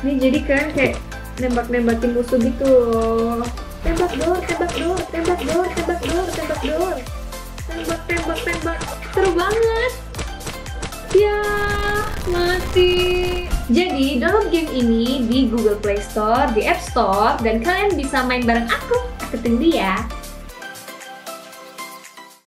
Ini jadi kan kayak nembak-nembakin musuh gitu. Tembak dor, tembak dor, tembak dor, tembak dor, tembak dor. Tembak, tembak, tembak. Seru banget. Ya, mati. Jadi, download game ini di Google Play Store, di App Store, dan kalian bisa main bareng aku, aku tunggu ya.